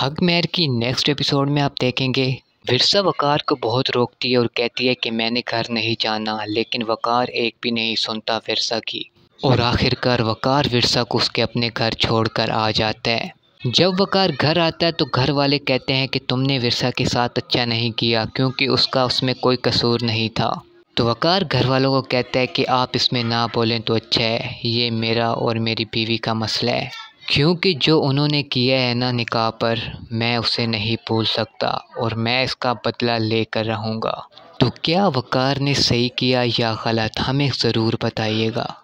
हक मेहर की next episode में आप देखेंगे विरसा वकार को बहुत रोकती है और कहती है कि मैंने घर नहीं जाना, लेकिन वकार एक भी नहीं सुनता विरसा की। और आखिरकार वकार विरसा को उसके अपने घर छोड़कर आ जाता है। जब वकार घर आता है तो घर वाले कहते हैं कि तुमने विरसा के साथ अच्छा नहीं किया, क्योंकि उसका उसमें कोई कसूर नहीं था। तो वकार घर वालों को कहता है कि आप इसमें ना बोलें तो अच्छा है, ये मेरा और मेरी बीवी का मसला है। क्योंकि जो उन्होंने किया है ना निकाह पर, मैं उसे नहीं भूल सकता और मैं इसका बदला लेकर रहूँगा। तो क्या वकार ने सही किया या गलत, हमें ज़रूर बताइएगा।